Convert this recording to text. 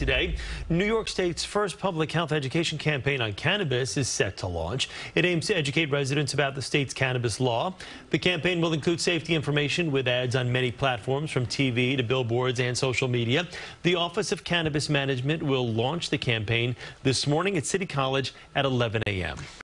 Today, New York State's first public health education campaign on cannabis is set to launch. It aims to educate residents about the state's cannabis law. The campaign will include safety information with ads on many platforms from TV to billboards and social media. The Office of Cannabis Management will launch the campaign this morning at City College at 11 a.m.